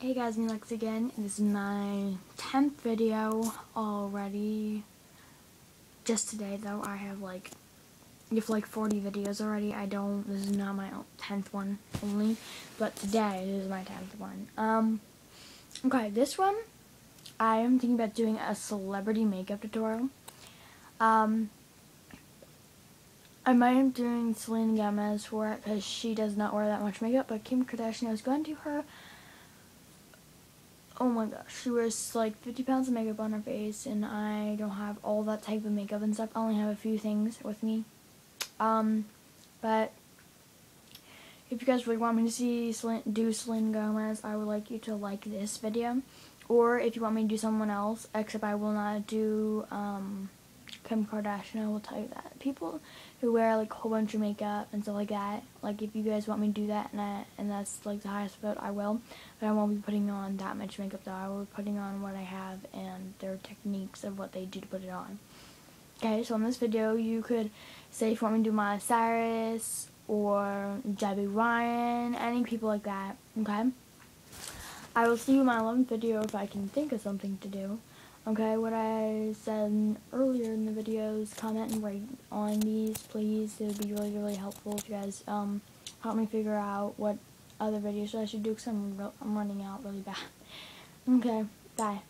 Hey guys, me Lex again. This is my 10th video already. Just today though, I have like, if like 40 videos already. I don't, this is not my 10th one only, but today this is my 10th one. Um, okay, this one, I am thinking about doing a celebrity makeup tutorial. Um, I might be doing Selena Gomez for it because she does not wear that much makeup, but Kim Kardashian, I was going to her oh my gosh, she wears like 50 pounds of makeup on her face, and I don't have all that type of makeup and stuff. I only have a few things with me. Um, but if you guys really want me to see do Selena Gomez, I would like you to like this video. Or if you want me to do someone else, except I will not do, um, Kim Kardashian, I will tell you that. People who wear like a whole bunch of makeup and stuff like that, like if you guys want me to do that and I, and that's like the highest vote, I will. But I won't be putting on that much makeup though. I will be putting on what I have and their techniques of what they do to put it on. Okay, so in this video you could say if you want me to do Miley Cyrus or Debby Ryan, any people like that, okay? I will see you in my 11th video if I can think of something to do. Okay, what I said earlier in the videos, comment and rate on these, please. It would be really, really helpful if you guys um, help me figure out what other videos I should do because I'm, I'm running out really bad. Okay, bye.